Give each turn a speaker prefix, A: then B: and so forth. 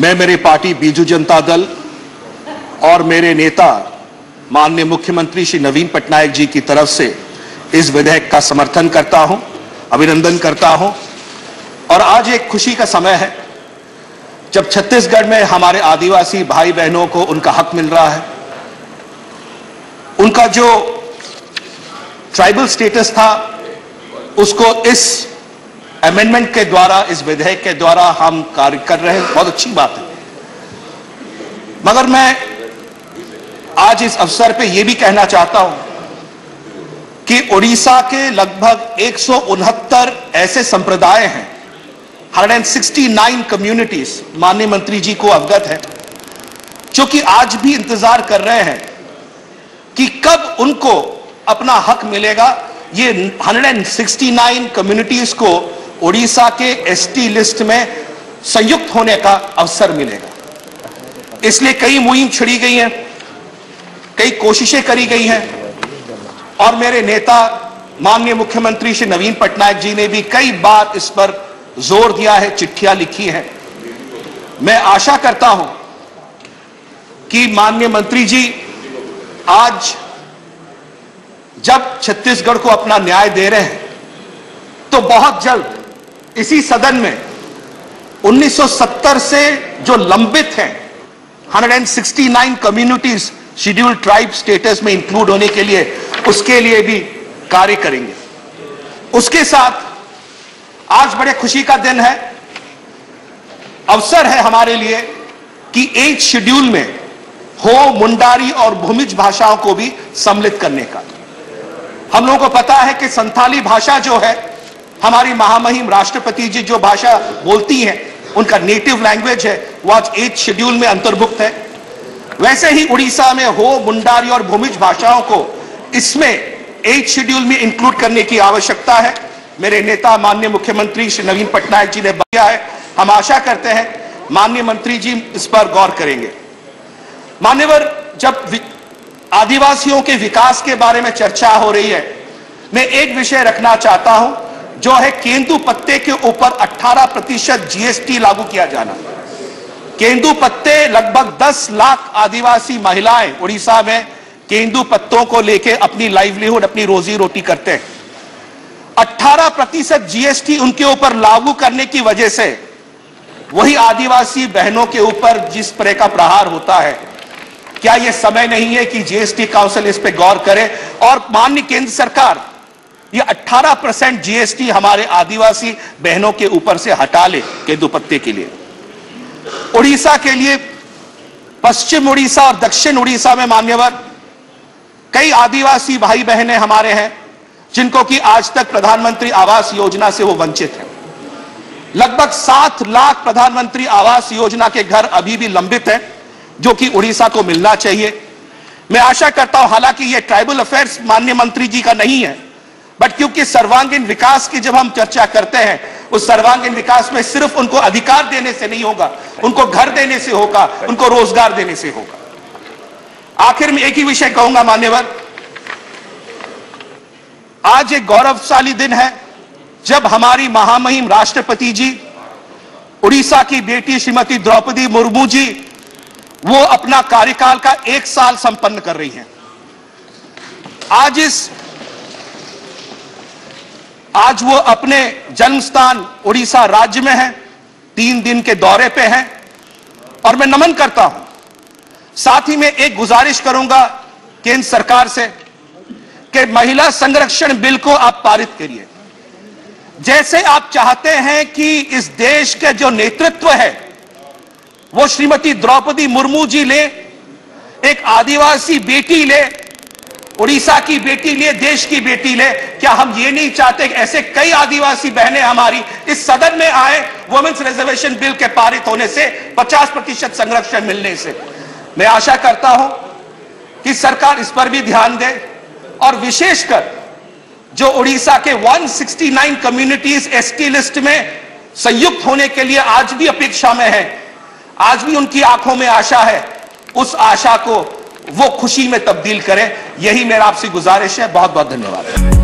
A: मैं मेरी पार्टी बीजू जनता दल और मेरे नेता माननीय मुख्यमंत्री श्री नवीन पटनायक जी की तरफ़ से इस विधेयक का समर्थन करता हूँ, अभिनंदन करता हूँ। और आज एक खुशी का समय है, जब छत्तीसगढ़ में हमारे आदिवासी भाई बहनों को उनका हक मिल रहा है। उनका जो ट्राइबल स्टेटस था, उसको इस अमेंडमेंट के द्वारा, इस विधेयक के द्वारा हम कार्य कर रहे हैं। बहुत अच्छी बात है। मगर मैं आज इस अवसर पे यह भी कहना चाहता हूँ कि ओडिशा के लगभग एक सौ उनहत्तर ऐसे संप्रदाय हैं 169 कम्युनिटीज माननीय मंत्री जी को अवगत है, जो कि आज भी इंतज़ार कर रहे हैं कि कब उनको अपना हक मिलेगा। ये 169 कम्युनिटीज को ओडिशा के एसटी लिस्ट में संयुक्त होने का अवसर मिलेगा। इसलिए कई मुहिम छिड़ी गई हैं, कई कोशिशें करी गई हैं, और मेरे नेता, माननीय मुख्यमंत्री श्री नवीन पटनायक जी ने भी कई बार इस पर ज़ोर दिया है, चिट्ठियाँ लिखी हैं। मैं आशा करता हूँ कि माननीय मंत्री जी आज जब छत्तीसगढ़ को अपना न्याय दे रहे हैं तो बहुत जल्द इसी सदन में 1970 से जो लंबित हैं 169 कम्युनिटीज शेड्यूल ट्राइब स्टेटस में इंक्लूड होने के लिए, उसके लिए भी कार्य करेंगे। उसके साथ आज बड़े खुशी का दिन है। अवसर है हमारे लिए कि एज शेड्यूल में हो मुंडारी और भूमिज भाषाओं को भी सम्मिलित करने का। हम लोगों को पता है कि संथाली भाषा जो है हमारी महामहिम राष्ट्रपति जी जो भाषा बोलती हैं, उनका नेटिव लैंग्वेज है, वो आज एज शेड्यूल में अंतर्भुक्त है। वैसे ही उड़ीसा में हो, मुंडारी और भूमिज भाषाओं को इसमें एज शेड्यूल में इंक्लूड करने की आवश्यकता है। मेरे नेता, माननीय मुख्यमंत्री श्री नवीन पटनायक जी ने बताया है, हम आशा करते हैं माननीय मंत्री जी इस पर गौर करेंगे। मान्यवर, जब आदिवासियों के विकास के बारे में चर्चा हो रही है, मैं एक विषय रखना चाहता हूँ। जो है केंदू पत्ते के ऊपर 18 प्रतिशत जीएसटी लागू किया जाना। केंदू पत्ते लगभग 10 लाख आदिवासी महिलाएँ उड़ीसा में केंदू पत्तों को लेकर अपनी लाइवलीहुड अपनी रोजी रोटी करते हैं। 18 प्रतिशत जीएसटी उनके ऊपर लागू करने की वजह से वही आदिवासी बहनों के ऊपर जिस तरह का प्रहार होता है, क्या यह समय नहीं है कि जीएसटी काउंसिल इस पर गौर करे? और माननीय केंद्र सरकार ये 18 परसेंट जीएसटी हमारे आदिवासी बहनों के ऊपर से हटा ले, के दुपत्ते के लिए। उड़ीसा के लिए, पश्चिम उड़ीसा और दक्षिण उड़ीसा में मान्यवर, कई आदिवासी भाई बहनें हमारे हैं, जिनको कि आज तक प्रधानमंत्री आवास योजना से वो वंचित हैं। लगभग सात लाख प्रधानमंत्री आवास योजना के घर अभी भी लंबित हैं, जो कि उड़ीसा को मिलना चाहिए। मैं आशा करता हूँ, हालाँकि ये ट्राइबल अफेयर्स माननीय मंत्री जी का नहीं है बट क्योंकि सर्वांगीण विकास की जब हम चर्चा करते हैं, उस सर्वांगीण विकास में सिर्फ़ उनको अधिकार देने से नहीं होगा, उनको घर देने से होगा, उनको रोज़गार देने से होगा। आखिर में एक ही विषय कहूँगा, मान्यवर। आज एक गौरवशाली दिन है, जब हमारी महामहिम राष्ट्रपति जी, उड़ीसा की बेटी श्रीमती द्रौपदी मुर्मू जी, वो अपना कार्यकाल का एक साल संपन्न कर रही हैं। आज इस आज वो अपने जन्म स्थान उड़ीसा राज्य में है, तीन दिन के दौरे पे हैं, और मैं नमन करता हूँ। साथ ही मैं एक गुजारिश करूँगा केंद्र सरकार से कि महिला संरक्षण बिल को आप पारित करिए। जैसे आप चाहते हैं कि इस देश के जो नेतृत्व है, वो श्रीमती द्रौपदी मुर्मू जी ले, एक आदिवासी बेटी ले उड़ीसा की बेटी ले देश की बेटी ले। क्या हम ये नहीं चाहते कि ऐसे कई आदिवासी बहनें हमारी इस सदन में आए वुमेन्स रिजर्वेशन बिल के पारित होने से 50 प्रतिशत संरक्षण मिलने से। मैं आशा करता हूँ कि सरकार इस पर भी ध्यान दे और विशेषकर जो उड़ीसा के 169 कम्युनिटीज एसटी लिस्ट में संयुक्त होने के लिए आज भी अपेक्षा में है, आज भी उनकी आँखों में आशा है, उस आशा को वो खुशी में तब्दील करें। यही मेरा आपसे गुजारिश है। बहुत बहुत धन्यवाद।